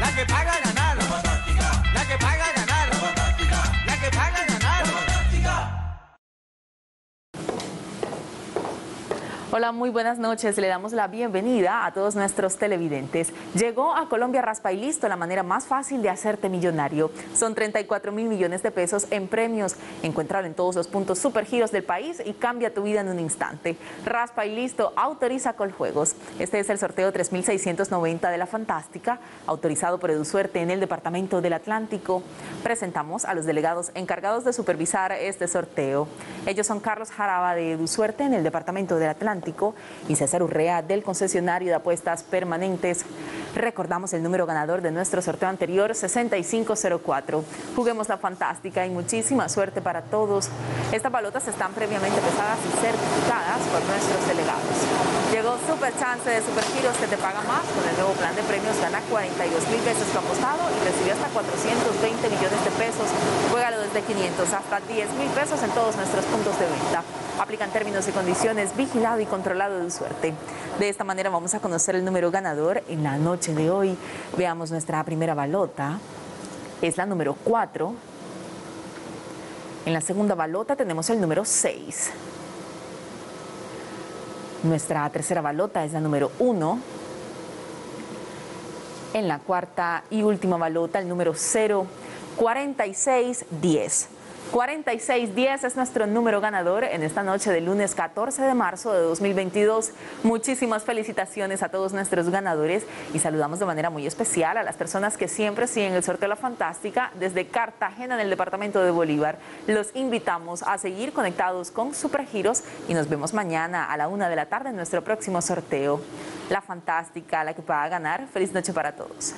La que paga. La Hola, muy buenas noches. Le damos la bienvenida a todos nuestros televidentes. Llegó a Colombia Raspa y Listo, la manera más fácil de hacerte millonario. Son 34 mil millones de pesos en premios. Encuéntralo en todos los puntos supergiros del país y cambia tu vida en un instante. Raspa y Listo autoriza Coljuegos. Este es el sorteo 3690 de la Fantástica, autorizado por EduSuerte en el Departamento del Atlántico. Presentamos a los delegados encargados de supervisar este sorteo. Ellos son Carlos Jaraba de EduSuerte en el Departamento del Atlántico y César Urrea del concesionario de apuestas permanentes. Recordamos el número ganador de nuestro sorteo anterior, 6504. Juguemos la fantástica y muchísima suerte para todos. Estas balotas están previamente pesadas y certificadas por nuestros delegados. Llegó Super Chance de Supergiros que te paga más. Con el nuevo plan de premios gana 42 mil veces tu apostado y recibe hasta 420 millones de pesos. Juégalo desde 500 hasta 10 mil pesos en todos nuestros puntos de venta. Aplican términos y condiciones vigilado y controlado de suerte. De esta manera vamos a conocer el número ganador en la noche de hoy. Veamos nuestra primera balota. Es la número 4. En la segunda balota tenemos el número 6. Nuestra tercera balota es la número 1. En la cuarta y última balota, el número 0, 4610. 4610 es nuestro número ganador en esta noche del lunes 14 de marzo de 2022. Muchísimas felicitaciones a todos nuestros ganadores y saludamos de manera muy especial a las personas que siempre siguen el sorteo La Fantástica desde Cartagena en el departamento de Bolívar. Los invitamos a seguir conectados con Supergiros y nos vemos mañana a la una de la tarde en nuestro próximo sorteo. La Fantástica, la que pueda ganar. Feliz noche para todos.